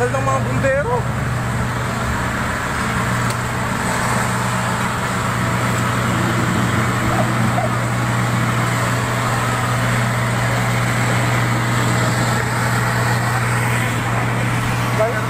tagal ng mga bumbero. right?